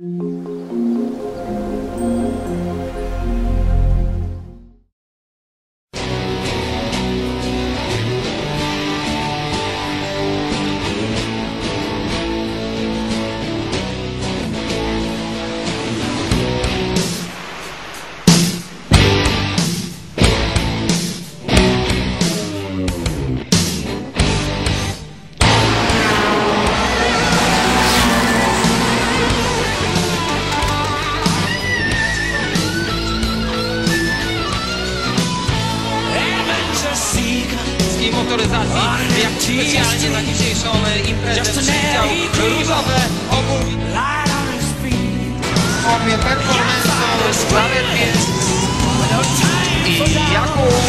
Thank mm -hmm. you. specjalnie na dzisiejszą imprezę przywitał różowe ogólnie. formie performance'u Planet i Jakub.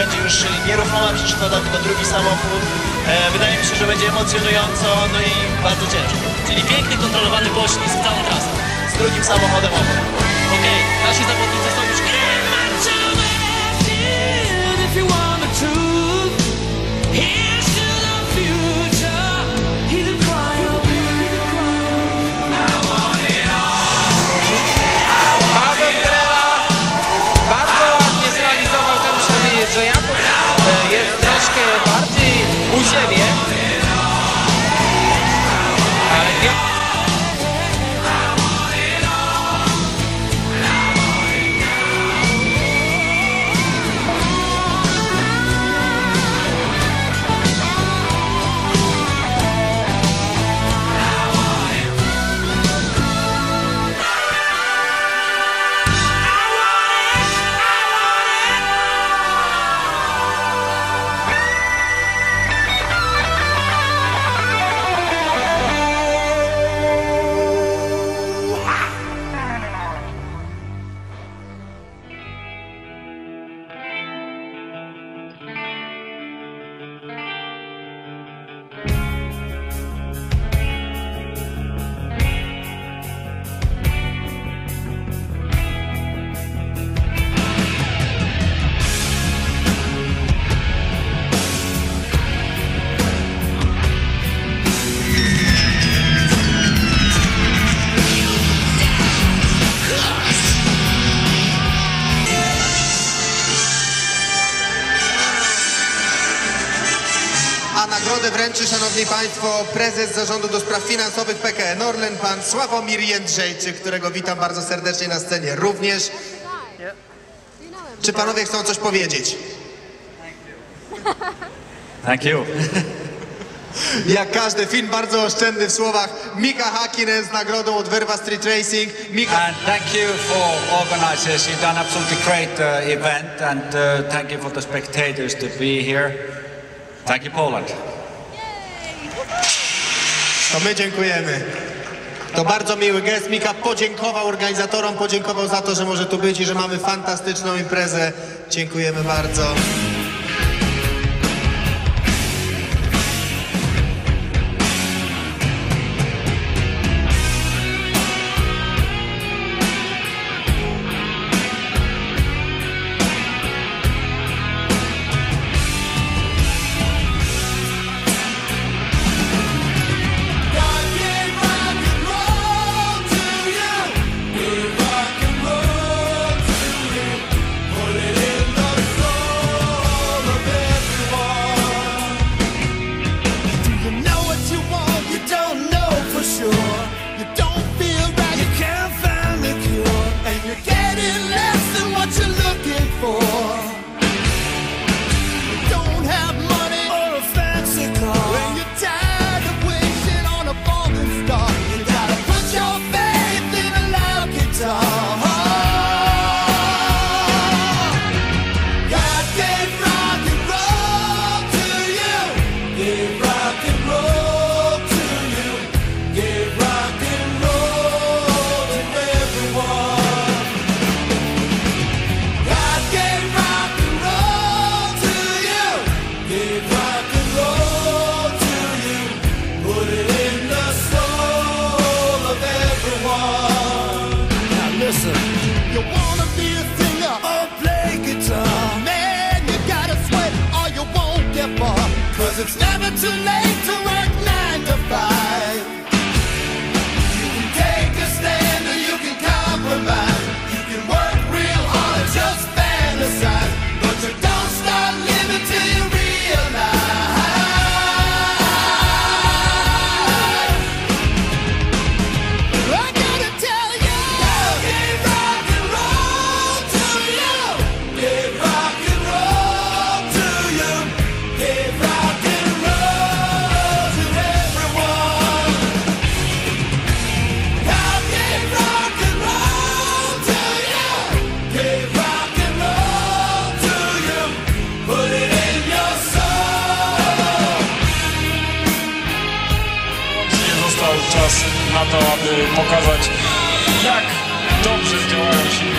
będzie już nieruchoma przeszkoda, tylko drugi samochód. E, wydaje mi się, że będzie emocjonująco, no i bardzo ciężko. Czyli piękny, kontrolowany poślizg całą trasę. Z drugim samochodem obok. Okej, okay, nasi zawodnicy są nagrodę wręczy, szanowni państwo, prezes Zarządu do Spraw Finansowych PKN Orlen, pan Sławomir Jędrzejczyk, którego witam bardzo serdecznie na scenie również. Czy panowie chcą coś powiedzieć? Thank you. Jak każdy film bardzo oszczędny w słowach. Mika Hakinen z nagrodą od Verva Street Racing. Mika... And thank you for organizers. You've done absolutely great uh, event and uh, thank you for the spectators to be here. Thank you Poland. To my dziękujemy. To bardzo miły gest. Mika podziękował organizatorom, podziękował za to, że może tu być i że mamy fantastyczną imprezę. Dziękujemy bardzo. it's never too late to work. to, aby pokazać, jak dobrze działają silniki.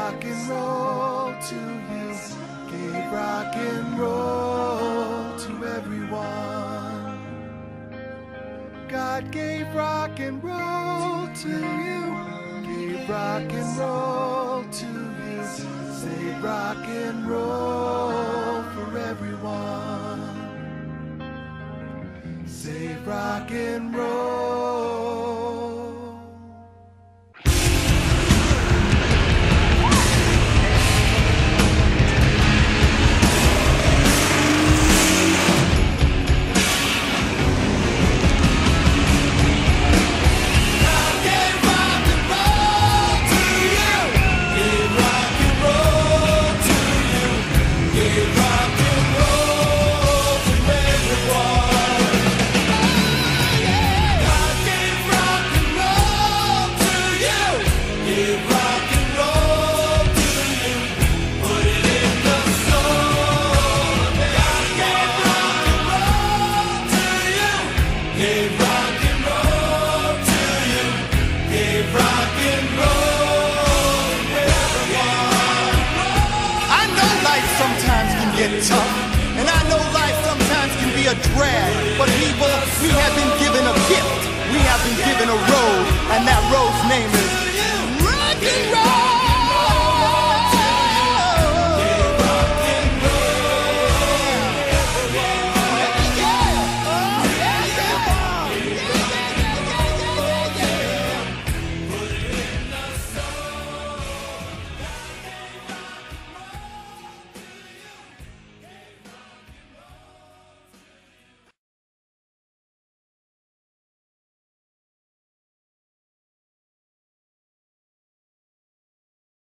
rock and roll to you. Gave rock and roll to everyone. God gave rock and roll to you. Gave rock and roll to you. Say rock and roll for everyone. Save rock and roll. drag, but people, we have been given a gift. We have been given a road, and that road's name is Rock and Roll.